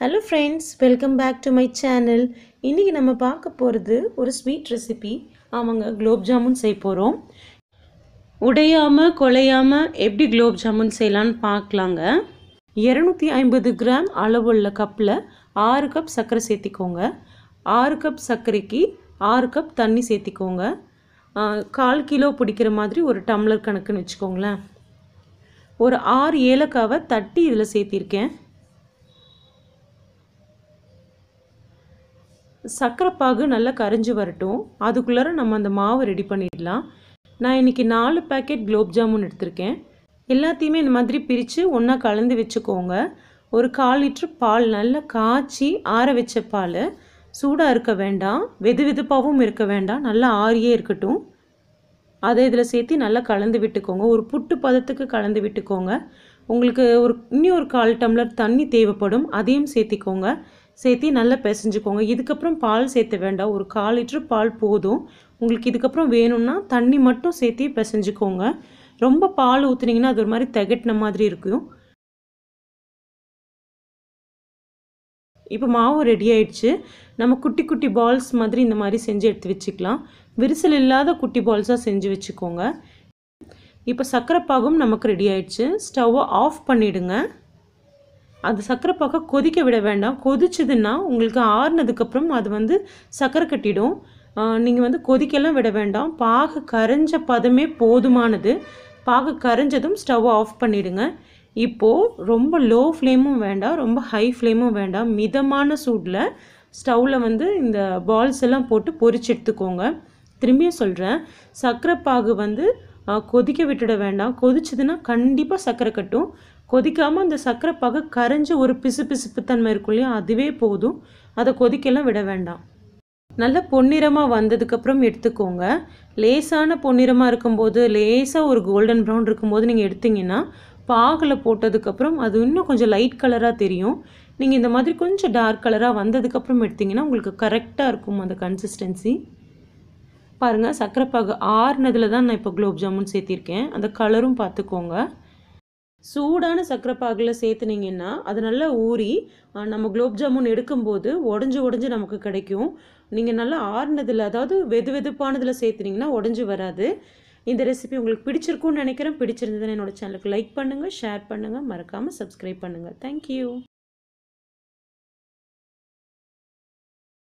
Hello friends welcome back to my channel இன்றைக்கி நம்ம பார்க்க போகிறது ஒரு ஸ்வீட் ரெசிபி ஆமாங்க குலோப் ஜாமுன் செய்ய போகிறோம் உடையாமல் கொலையாமல் எப்படி குலோப் ஜாமுன் செய்யலான்னு பார்க்கலாங்க. இரநூத்தி ஐம்பது கிராம் அளவுள்ள கப்பில் ஆறு கப் சர்க்கரை சேர்த்திக்கோங்க. ஆறு கப் சர்க்கரைக்கு ஆறு கப் தண்ணி சேர்த்திக்கோங்க. கால் கிலோ பிடிக்கிற மாதிரி ஒரு டம்ளர் கணக்குன்னு வச்சுக்கோங்களேன். ஒரு ஆறு ஏலக்காவை தட்டி இதில் சேர்த்திருக்கேன். சர்க்கரை பாகு நல்லா கரைஞ்சி வரட்டும். அதுக்குள்ளார நம்ம அந்த மாவு ரெடி பண்ணிடலாம். நான் இன்றைக்கி நாலு பேக்கெட் குலோப் ஜாமுன் எடுத்திருக்கேன். எல்லாத்தையுமே இந்த மாதிரி பிரித்து ஒன்றா கலந்து வச்சுக்கோங்க. ஒரு கால் லிட்ரு பால் நல்லா காய்ச்சி ஆற வச்ச பால் சூடாக இருக்க வேண்டாம். வெது வெதுப்பாகவும் இருக்க வேண்டாம். நல்லா ஆறியே இருக்கட்டும். அதை இதில் சேர்த்து நல்லா கலந்து விட்டுக்கோங்க. ஒரு புட்டு பதத்துக்கு கலந்து விட்டுக்கோங்க. உங்களுக்கு ஒரு இன்னும் ஒரு கால் டம்ளர் தண்ணி தேவைப்படும். அதையும் சேர்த்திக்கோங்க. சேர்த்து நல்லா பிசைஞ்சுக்கோங்க. இதுக்கப்புறம் பால் சேர்த்த வேண்டாம். ஒரு கால் லிட்ரு பால் போதும். உங்களுக்கு இதுக்கப்புறம் வேணும்னா தண்ணி மட்டும் சேர்த்து பிசைஞ்சுக்கோங்க. ரொம்ப பால் ஊற்றுனீங்கன்னா அது ஒரு மாதிரி திகட்டின மாதிரி இருக்கும். இப்போ மாவு ரெடி ஆயிடுச்சு. நம்ம குட்டி குட்டி பால்ஸ் மாதிரி இந்த மாதிரி செஞ்சு எடுத்து வச்சுக்கலாம். விரிசல் இல்லாத குட்டி பால்ஸாக செஞ்சு வச்சுக்கோங்க. இப்போ சர்க்கரை பாகும் நமக்கு ரெடி ஆயிடுச்சு. ஸ்டவ்வை ஆஃப் பண்ணிவிடுங்க அது சர்க்கரை பாக்கை கொதிக்க விட வேண்டாம். கொதிச்சதுன்னா உங்களுக்கு ஆறுனதுக்கப்புறம் அது வந்து சர்க்கரை கட்டிடும். நீங்கள் வந்து கொதிக்கலாம் விட வேண்டாம். பாகு கரைஞ்ச பதமே போதுமானது. பாகு கரைஞ்சதும் ஸ்டவ் ஆஃப் பண்ணிவிடுங்க இப்போது ரொம்ப லோ ஃப்ளேமும் வேண்டாம். ரொம்ப ஹை ஃப்ளேமும் வேண்டாம். மிதமான சூடில் ஸ்டவ்வில் வந்து இந்த பால்ஸ் எல்லாம் போட்டு பொறிச்சு எடுத்துக்கோங்க. திரும்பியும் சொல்கிறேன் சர்க்கரை பாகு வந்து கொதிக்க விட்டுட வேண்டாம். கொதிச்சதுன்னா கண்டிப்பாக சர்க்கரை கட்டும். கொதிக்காமல் அந்த சர்க்கரை பாகு கரைஞ்சி ஒரு பிசு பிசுப்பு தன்மை இருக்கும் இல்லையா அதுவே போதும். அதை கொதிக்கலாம் விட வேண்டாம். நல்ல பொன்னிறமாக வந்ததுக்கப்புறம் எடுத்துக்கோங்க. லேசான பொன்னிறமாக இருக்கும்போது லேசாக ஒரு கோல்டன் ப்ரௌன் இருக்கும்போது நீங்கள் எடுத்தீங்கன்னா பாகில் போட்டதுக்கப்புறம் அது இன்னும் கொஞ்சம் லைட் கலராக தெரியும். நீங்கள் இந்த மாதிரி கொஞ்சம் டார்க் கலராக வந்ததுக்கப்புறம் எடுத்தீங்கன்னா உங்களுக்கு கரெக்டாக இருக்கும் அந்த கன்சிஸ்டன்சி பாருங்கள் சர்க்கரை பாகு ஆறுனதில் தான் நான் இப்போ குலோப் ஜாமுன் சேர்த்திருக்கேன். அந்த கலரும் பார்த்துக்கோங்க. சூடான சர்க்கரை பாகில் சேர்த்துனீங்கன்னா அது நல்லா ஊறி நம்ம குலோப் ஜாமுன் எடுக்கும்போது உடஞ்சி உடஞ்சி நமக்கு கிடைக்கும். நீங்கள் நல்லா ஆறுனதில் அதாவது வெது வெதுப்பானதில் சேர்த்துனீங்கன்னா உடஞ்சி வராது. இந்த ரெசிபி உங்களுக்கு பிடிச்சிருக்கும்னு நினைக்கிறேன். பிடிச்சிருந்ததுன்னு என்னோட சேனலுக்கு லைக் பண்ணுங்கள் ஷேர் பண்ணுங்கள் மறக்காமல் சப்ஸ்கிரைப் பண்ணுங்கள் தேங்க்யூ